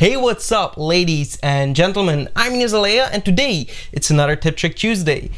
Hey, what's up, ladies and gentlemen? I'm Ignace Aleya, and today it's another Tip Trick Tuesday.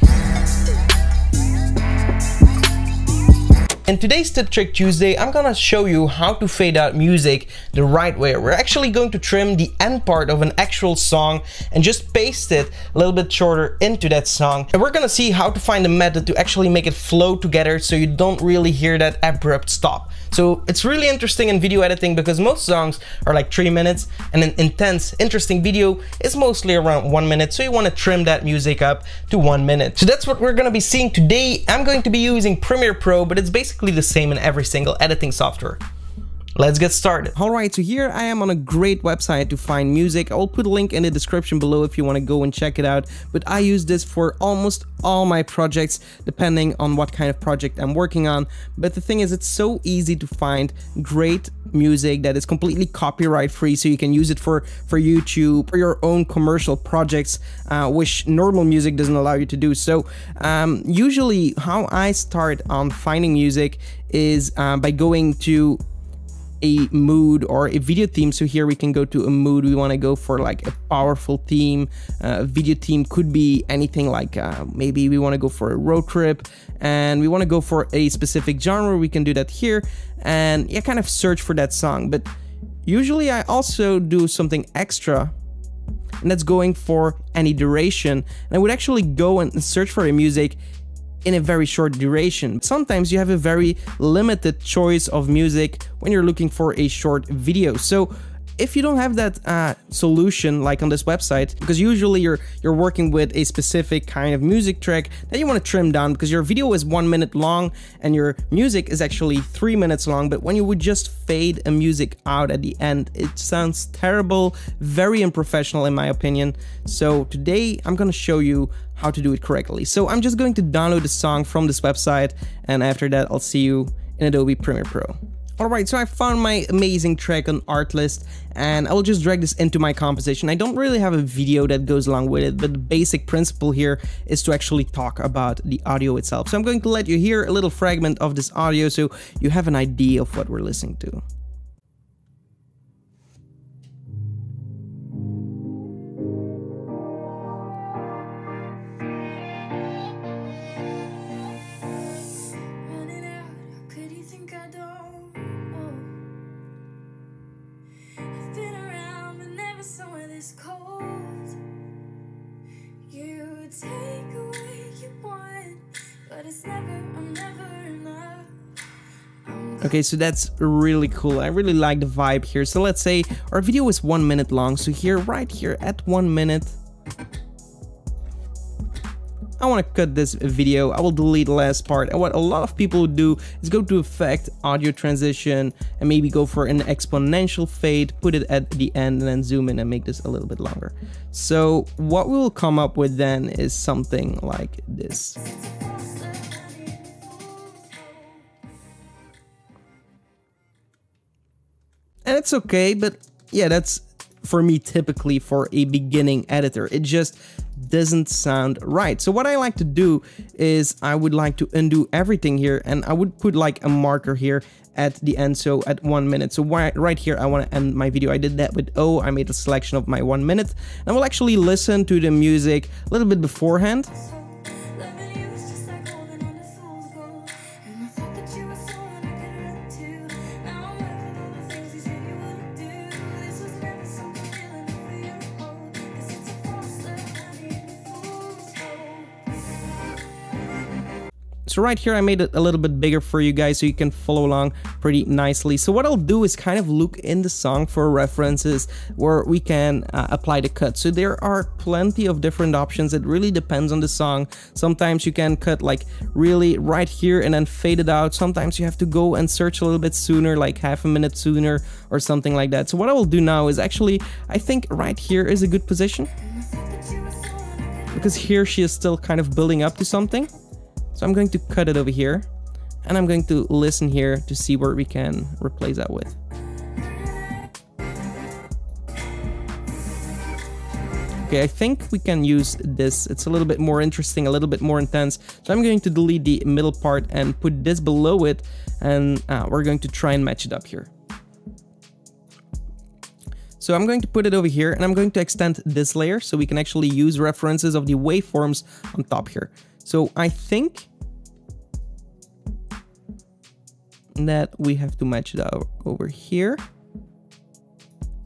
In today's Tip Trick Tuesday, I'm gonna show you how to fade out music the right way. We're actually going to trim the end part of an actual song and just paste it a little bit shorter into that song. And we're gonna see how to find a method to actually make it flow together so you don't really hear that abrupt stop. So it's really interesting in video editing because most songs are like three minutes and an intense, interesting video is mostly around one minute. So you want to trim that music up to one minute. So that's what we're to be seeing today. I'm going to be using Premiere Pro, but it's basically the same in every single editing software. Let's get started. Alright, so here I am on a great website to find music. I'll put a link in the description below if you want to go and check it out. But I use this for almost all my projects, depending on what kind of project I'm working on. But the thing is, it's so easy to find great music that is completely copyright free so you can use it for for YouTube or your own commercial projects uh, which normal music doesn't allow you to do. So um, usually how I start on finding music is uh, by going to a mood or a video theme. So here we can go to a mood. We want to go for like a powerful theme. Uh, a video theme could be anything like uh, maybe we want to go for a road trip and we want to go for a specific genre. We can do that here and yeah, kind of search for that song. But usually I also do something extra and that's going for any duration. And I would actually go and search for a music in a very short duration. Sometimes you have a very limited choice of music when you're looking for a short video. So if you don't have that uh, solution like on this website, because usually you're you're working with a specific kind of music track that you want to trim down because your video is one minute long and your music is actually three minutes long. But when you would just fade a music out at the end, it sounds terrible, very unprofessional in my opinion. So today I'm gonna show you how to do it correctly. So I'm just going to download the song from this website and after that I'll see you in Adobe Premiere Pro. Alright, so I found my amazing track on Artlist and I will just drag this into my composition. I don't really have a video that goes along with it, but the basic principle here is to actually talk about the audio itself. So I'm going to let you hear a little fragment of this audio so you have an idea of what we're listening to. Okay, so that's really cool. I really like the vibe here. So let's say our video is one minute long. So here, right here at one minute, I want to cut this video. I will delete the last part. And what a lot of people do is go to effect, audio transition, and maybe go for an exponential fade, put it at the end, and then zoom in and make this a little bit longer. So what we'll come up with then is something like this. And it's okay, but yeah, that's for me typically for a beginning editor. It just doesn't sound right. So what I like to do is I would like to undo everything here and I would put like a marker here at the end so at one minute so right, here I want to end my video I did that with O I made a selection of my one minute and we'll actually listen to the music a little bit beforehand So right here I made it a little bit bigger for you guys so you can follow along pretty nicely. So what I'll do is kind of look in the song for references where we can uh, apply the cut. So there are plenty of different options. It really depends on the song. Sometimes you can cut like really right here and then fade it out. Sometimes you have to go and search a little bit sooner, like half a minute sooner or something like that. So what I will do now is actually, I think right here is a good position because here she is still kind of building up to something. So I'm going to cut it over here and I'm going to listen here to see where we can replace that with. Okay, I think we can use this. It's a little bit more interesting, a little bit more intense. So I'm going to delete the middle part and put this below it and uh, we're going to try and match it up here. So I'm going to put it over here and I'm going to extend this layer so we can actually use references of the waveforms on top here. So I think that we have to match that over here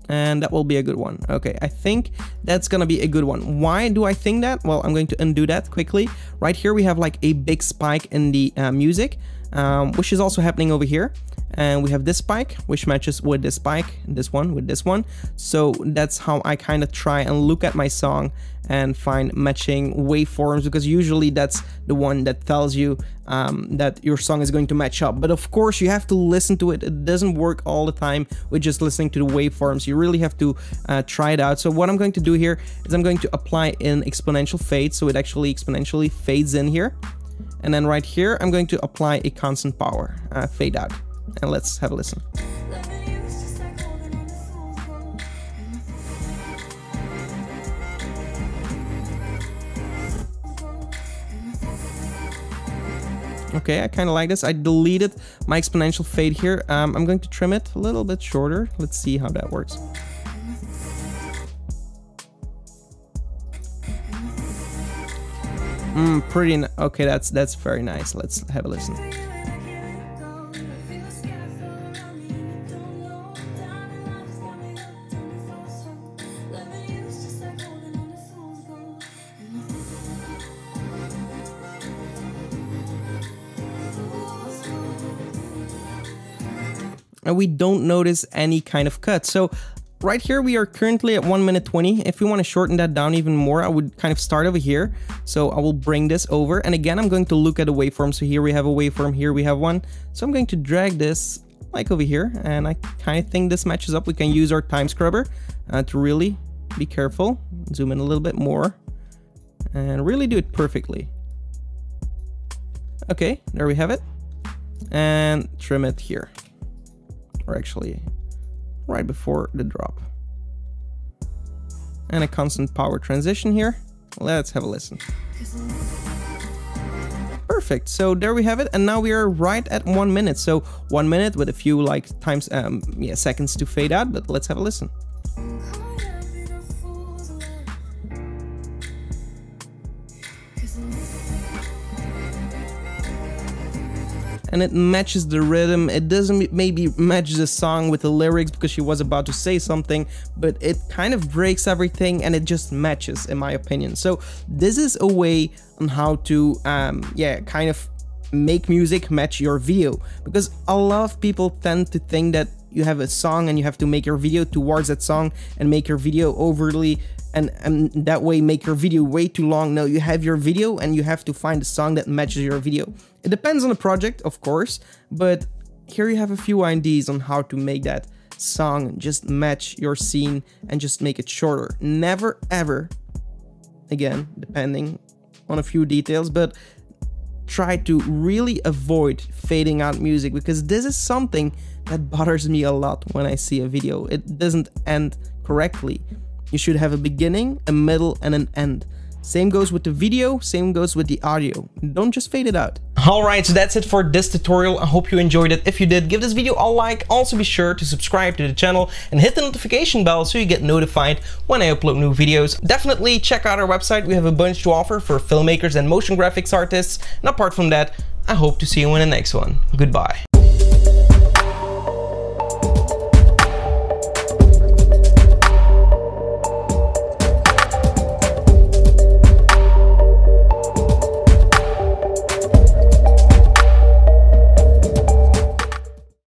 and that will be a good one. Okay, I think that's gonna be a good one. Why do I think that? Well, I'm going to undo that quickly. Right here, we have like a big spike in the uh, music, um, which is also happening over here and we have this spike which matches with this spike this one with this one. So that's how I kind of try and look at my song and find matching waveforms because usually that's the one that tells you um, that your song is going to match up. But of course you have to listen to it. It doesn't work all the time with just listening to the waveforms. You really have to uh, try it out. So what I'm going to do here is I'm going to apply an exponential fade. So it actually exponentially fades in here. And then right here I'm going to apply a constant power uh, fade out and let's have a listen. Okay, I kind of like this. I deleted my exponential fade here. Um, I'm going to trim it a little bit shorter. Let's see how that works. Mm, pretty. Okay, that's that's very nice. Let's have a listen. And we don't notice any kind of cut. So right here we are currently at 1 minute 20 if we want to shorten that down even more i would kind of start over here. So i will bring this over and again i'm going to look at a waveform. So here we have a waveform here we have one. So i'm going to drag this like over here and i kind of think this matches up. We can use our time scrubber uh, to really be careful. Zoom in a little bit more and really do it perfectly. Okay there we have it. And trim it here or actually right before the drop. And a constant power transition here. Let's have a listen. Perfect. So there we have it. And now we are right at one minute. So one minute with a few like times, um, yeah, seconds to fade out, but let's have a listen. And it matches the rhythm. It doesn't maybe match the song with the lyrics because she was about to say something, but it kind of breaks everything and it just matches in my opinion. So this is a way on how to, um, yeah, kind of make music match your video because a lot of people tend to think that you have a song and you have to make your video towards that song and make your video overly and, and that way make your video way too long. No, you have your video and you have to find a song that matches your video. It depends on the project, of course, but here you have a few ideas on how to make that song just match your scene and just make it shorter. Never ever, again, depending on a few details, but try to really avoid fading out music because this is something that bothers me a lot when I see a video. It doesn't end correctly. You should have a beginning, a middle, and an end. Same goes with the video, same goes with the audio. Don't just fade it out. Alright, so that's it for this tutorial. I hope you enjoyed it. If you did, give this video a like. Also be sure to subscribe to the channel and hit the notification bell so you get notified when I upload new videos. Definitely check out our website. We have a bunch to offer for filmmakers and motion graphics artists. And apart from that, I hope to see you in the next one. Goodbye.